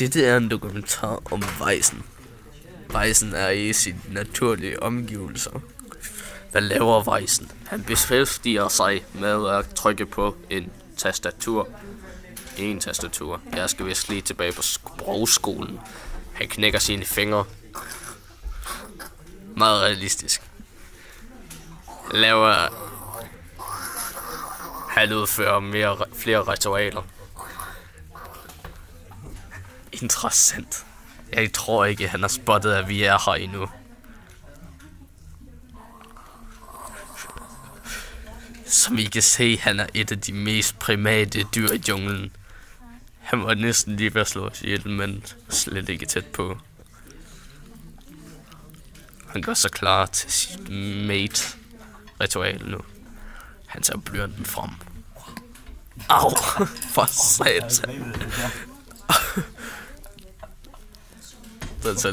Dette er en dokumentar om Vejsen. Vejsen er i sine naturlige omgivelser. Hvad laver Vejsen? Han beskæftiger sig med at trykke på en tastatur. En tastatur. Jeg skal vist lige tilbage på sprogskolen. Han knækker sine fingre. Meget realistisk. Laver... Han udfører mere, flere ritualer. Interessant. Jeg tror ikke, han har spottet, at vi er her endnu. Som I kan se, han er et af de mest primate dyr i junglen. Han var næsten lige ved at slå os ihjel, men slet ikke tæt på. Han gør sig klar til sit mate-ritual nu. Han tager blyanten frem. Au, for satan. Den tager